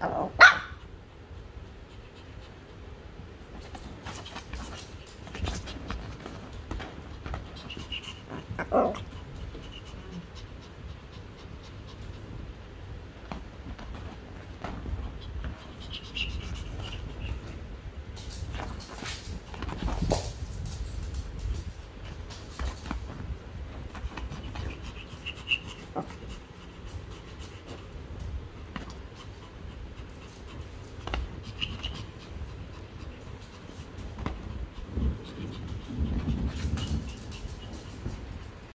Hello. Oh. Okay.